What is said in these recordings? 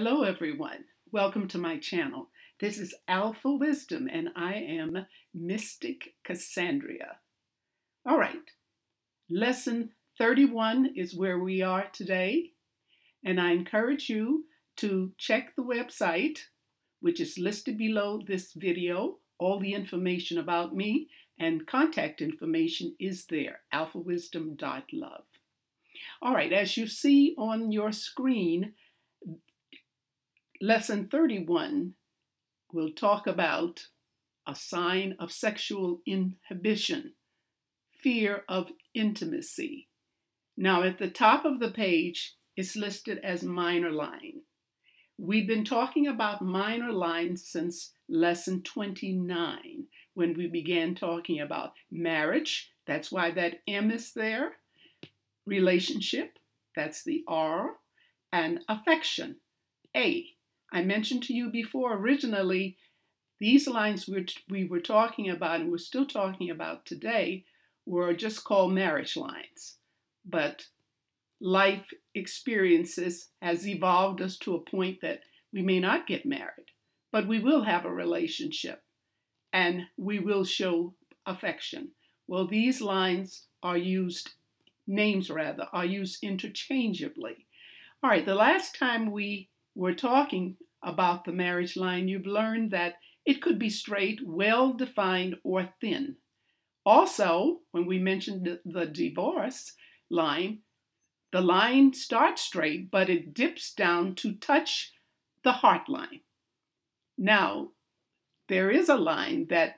Hello, everyone. Welcome to my channel. This is Alpha Wisdom, and I am Mystic Cassandria. All right, lesson 31 is where we are today, and I encourage you to check the website, which is listed below this video. All the information about me and contact information is there, alphawisdom.love. All right, as you see on your screen, Lesson 31 will talk about a sign of sexual inhibition, fear of intimacy. Now, at the top of the page, it's listed as minor line. We've been talking about minor lines since lesson 29 when we began talking about marriage. That's why that M is there. Relationship, that's the R. And affection, A. I mentioned to you before, originally, these lines which we were talking about and we're still talking about today were just called marriage lines. But life experiences has evolved us to a point that we may not get married, but we will have a relationship and we will show affection. Well, these lines are used, names rather, are used interchangeably. All right, the last time we we're talking about the marriage line, you've learned that it could be straight, well defined, or thin. Also, when we mentioned the divorce line, the line starts straight, but it dips down to touch the heart line. Now, there is a line that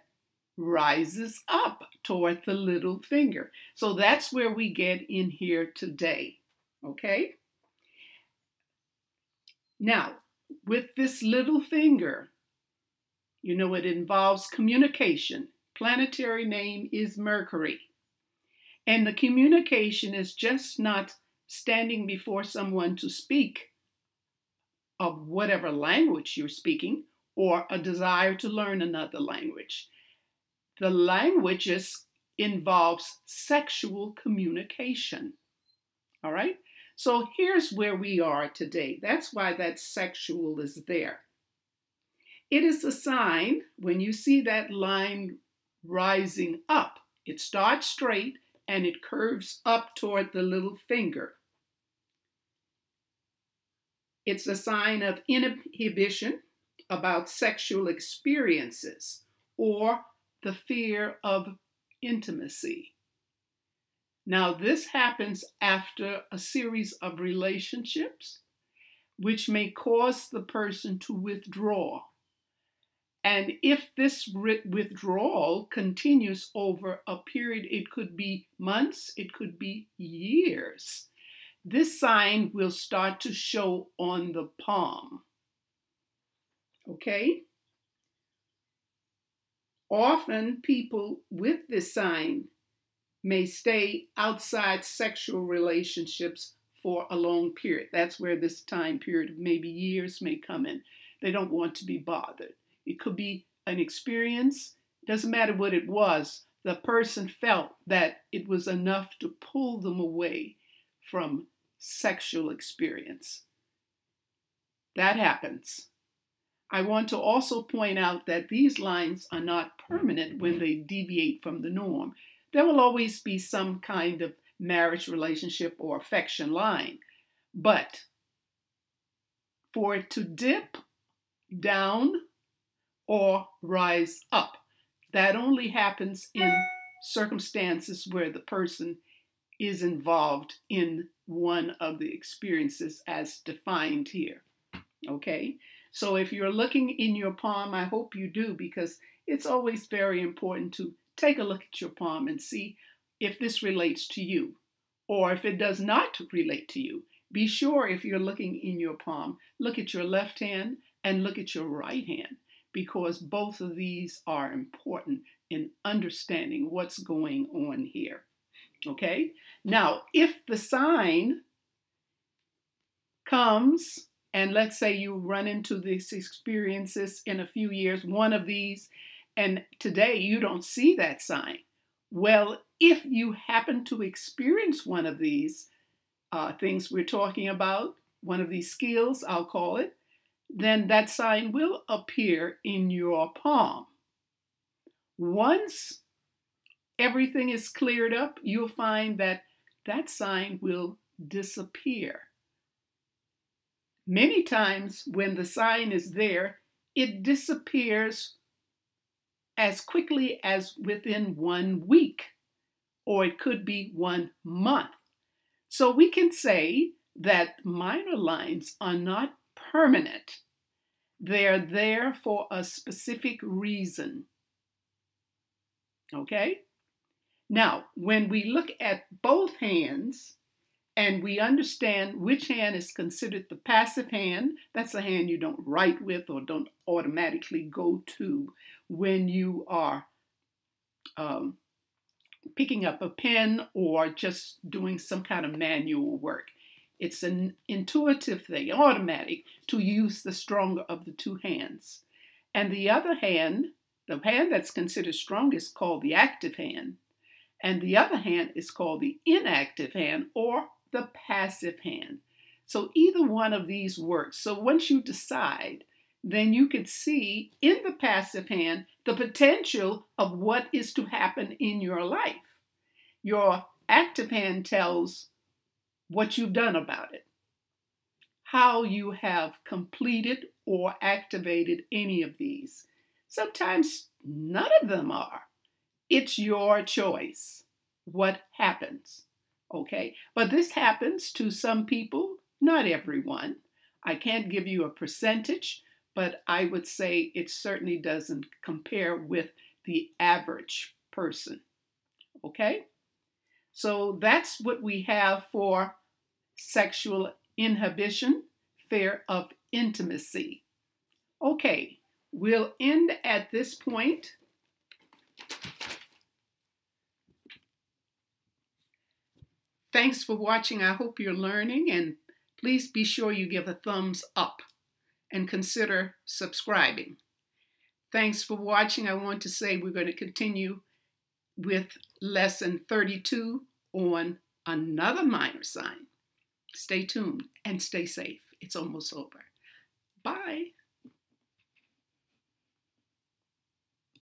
rises up toward the little finger. So that's where we get in here today. Okay? Now, with this little finger, you know, it involves communication. Planetary name is Mercury. And the communication is just not standing before someone to speak of whatever language you're speaking or a desire to learn another language. The languages involves sexual communication. All right? So here's where we are today. That's why that sexual is there. It is a sign when you see that line rising up, it starts straight and it curves up toward the little finger. It's a sign of inhibition about sexual experiences or the fear of intimacy. Now, this happens after a series of relationships, which may cause the person to withdraw. And if this withdrawal continues over a period, it could be months, it could be years, this sign will start to show on the palm. Okay? Often people with this sign may stay outside sexual relationships for a long period. That's where this time period, of maybe years, may come in. They don't want to be bothered. It could be an experience, doesn't matter what it was, the person felt that it was enough to pull them away from sexual experience. That happens. I want to also point out that these lines are not permanent when they deviate from the norm there will always be some kind of marriage relationship or affection line. But for it to dip down or rise up, that only happens in circumstances where the person is involved in one of the experiences as defined here. Okay? So if you're looking in your palm, I hope you do because it's always very important to take a look at your palm and see if this relates to you. Or if it does not relate to you, be sure if you're looking in your palm, look at your left hand and look at your right hand because both of these are important in understanding what's going on here. Okay? Now, if the sign comes, and let's say you run into these experiences in a few years, one of these and today you don't see that sign. Well, if you happen to experience one of these uh, things we're talking about, one of these skills, I'll call it, then that sign will appear in your palm. Once everything is cleared up, you'll find that that sign will disappear. Many times when the sign is there, it disappears as quickly as within one week, or it could be one month. So we can say that minor lines are not permanent. They're there for a specific reason. Okay? Now, when we look at both hands and we understand which hand is considered the passive hand, that's the hand you don't write with or don't automatically go to when you are um, picking up a pen or just doing some kind of manual work. It's an intuitive thing, automatic, to use the stronger of the two hands. And the other hand, the hand that's considered strong, is called the active hand. And the other hand is called the inactive hand or the passive hand. So either one of these works. So once you decide, then you could see in the passive hand the potential of what is to happen in your life. Your active hand tells what you've done about it, how you have completed or activated any of these. Sometimes none of them are. It's your choice what happens. Okay, but this happens to some people, not everyone. I can't give you a percentage, but I would say it certainly doesn't compare with the average person. Okay? So that's what we have for sexual inhibition, fear of intimacy. Okay, we'll end at this point. Thanks for watching. I hope you're learning, and please be sure you give a thumbs up and consider subscribing. Thanks for watching. I want to say we're going to continue with lesson 32 on another minor sign. Stay tuned and stay safe. It's almost over. Bye.